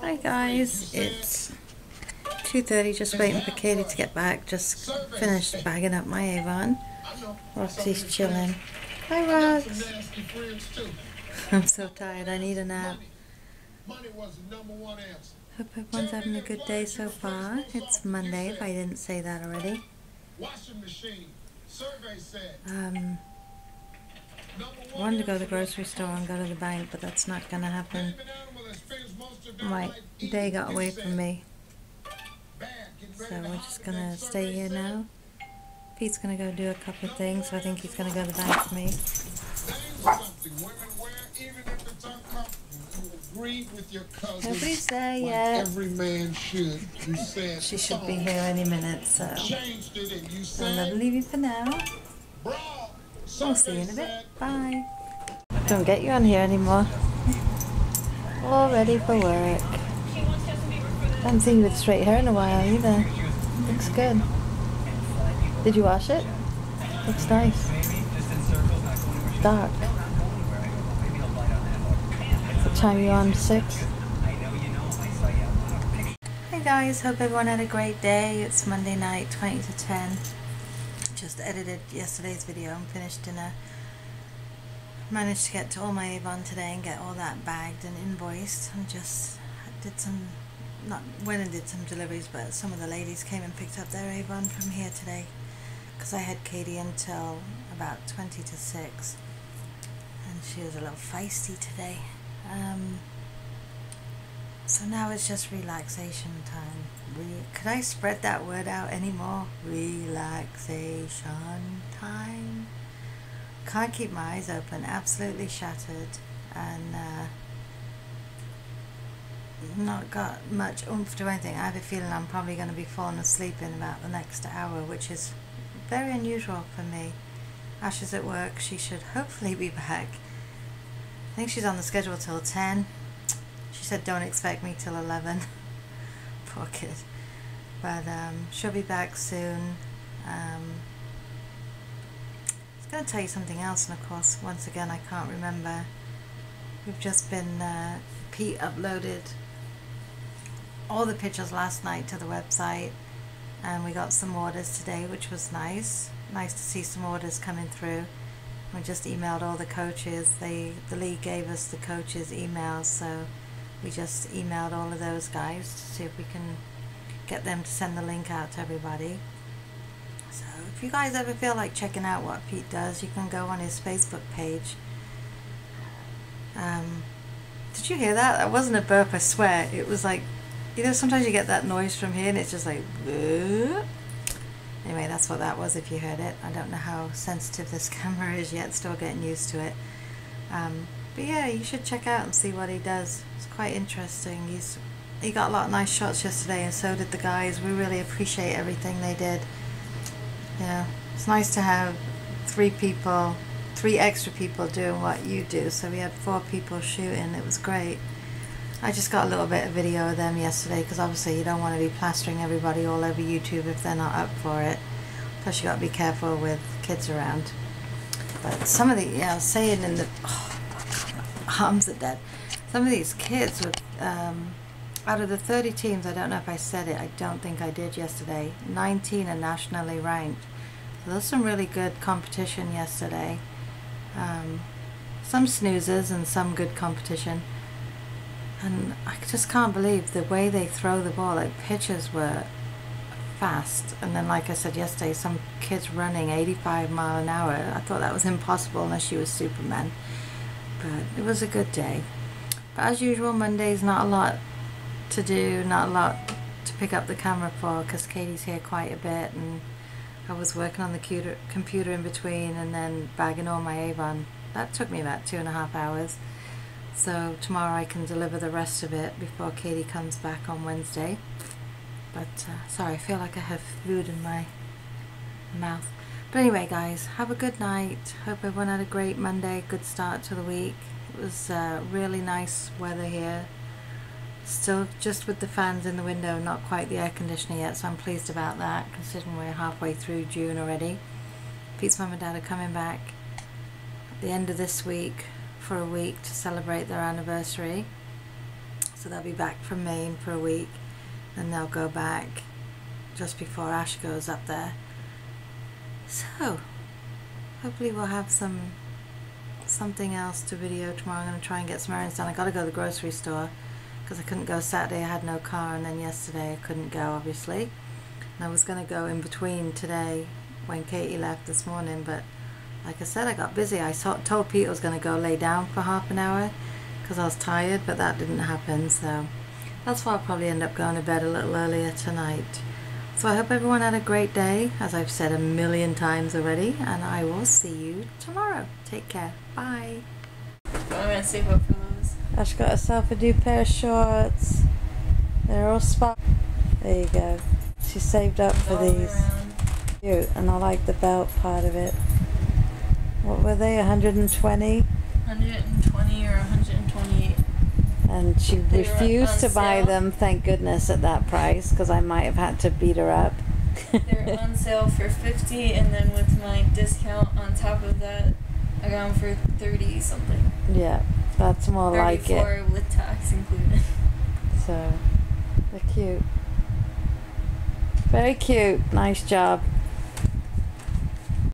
Hi guys, it's 2.30, just waiting for Katie to get back. Just finished bagging up my Avon. Roxy's chilling. Hi Rox! I'm so tired, I need a nap. Hope everyone's having a good day so far. It's Monday, if I didn't say that already. Um, wanted to go to the grocery store and go to the bank, but that's not going to happen. My day got away from me. So we're just going to stay here now. Pete's going to go do a couple of things, so I think he's going to go to the bank for me. Nobody's there yet. Every man should. You said She should be here any minute, so I'm going to leave you for now. We'll see you in a bit. Bye. Don't get you on here anymore. All ready for work. Haven't seen you with straight hair in a while either. Looks good. Did you wash it? Looks nice. Dark. What time you on? Six? Hey guys, hope everyone had a great day. It's Monday night, 20 to 10. Just edited yesterday's video and finished dinner. Managed to get to all my Avon today and get all that bagged and invoiced. And just did some, not went and did some deliveries, but some of the ladies came and picked up their Avon from here today. Because I had Katie until about 20 to 6. And she was a little feisty today. Um, so now it's just relaxation time. Re- Could I spread that word out anymore? Relaxation time. Can't keep my eyes open. Absolutely shattered, and uh, not got much oomph to anything. I have a feeling I'm probably going to be falling asleep in about the next hour, which is very unusual for me. Ash is at work. She should hopefully be back. I think she's on the schedule till 10. She said don't expect me till 11. Poor kid. But um, she'll be back soon. Um, was going to tell you something else, and of course, once again, I can't remember. We've just been, uh, Pete uploaded all the pictures last night to the website, and we got some orders today, which was nice. Nice to see some orders coming through. We just emailed all the coaches. They the league gave us the coaches' emails, so we just emailed all of those guys to see if we can get them to send the link out to everybody. So if you guys ever feel like checking out what Pete does, you can go on his Facebook page. Um, did you hear that? That wasn't a burp, I swear. It was like, you know, sometimes you get that noise from here and it's just like, "Whoa." anyway, that's what that was if you heard it. I don't know how sensitive this camera is yet, still getting used to it. Um, but yeah, you should check out and see what he does. It's quite interesting. He's he got a lot of nice shots yesterday, and so did the guys. We really appreciate everything they did. Yeah, it's nice to have three people, three extra people doing what you do. So we had four people shooting. It was great. I just got a little bit of video of them yesterday because obviously you don't want to be plastering everybody all over YouTube if they're not up for it. Plus you got to be careful with kids around. But some of the, yeah, I was saying in the, oh, arms are dead. Some of these kids with, um, out of the 30 teams, I don't know if I said it, I don't think I did yesterday, 19 are nationally ranked. So there's some really good competition yesterday. Um, some snoozers and some good competition. And I just can't believe the way they throw the ball. Like pitches were fast, and then like I said yesterday, some kids running 85 mile an hour. I thought that was impossible unless you were Superman. But it was a good day. But as usual, Monday's not a lot to do, not a lot to pick up the camera for, because Katie's here quite a bit, and I was working on the computer, in between, and then bagging all my Avon. That took me about two and a half hours. So tomorrow I can deliver the rest of it before Katie comes back on Wednesday. But uh, sorry, I feel like I have food in my mouth. But anyway, guys, have a good night. Hope everyone had a great Monday, good start to the week. It was uh, really nice weather here. Still just with the fans in the window, not quite the air conditioner yet, so I'm pleased about that, considering we're halfway through June already. Pete's mum and dad are coming back at the end of this week for a week to celebrate their anniversary. So they'll be back from Maine for a week. Then they'll go back just before Ash goes up there. So, hopefully we'll have some something else to video tomorrow. I'm going to try and get some errands done. I got to go to the grocery store because I couldn't go Saturday. I had no car, and then yesterday I couldn't go, obviously. And I was going to go in between today when Katie left this morning, but like I said, I got busy. I told Pete I was going to go lay down for half an hour because I was tired, but that didn't happen. So that's why I'll probably end up going to bed a little earlier tonight. So I hope everyone had a great day, as I've said a million times already, and I will see you tomorrow. Take care. Bye. I'm up for those. Ash got herself a new pair of shorts. They're all spot. There you go. She saved up for these. Cute, and I like the belt part of it. What were they? 120? 120 or 128. And she They refused to buy sale. them, thank goodness, at that price, because I might have had to beat her up. They're on sale for 50, and then with my discount on top of that, I got them for 30 something. yeah, that's more like it. with tax included. So, they're cute. Very cute. Nice job.